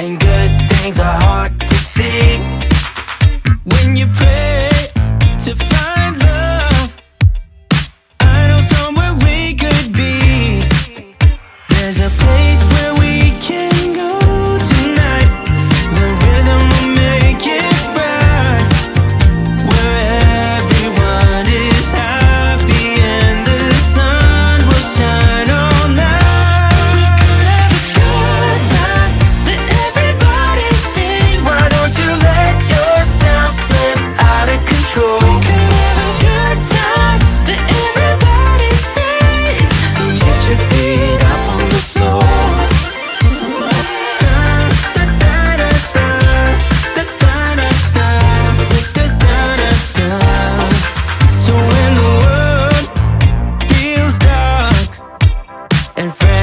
And good things are hard to see. When you pray to find love I know somewhere we could be. There's a place and friends.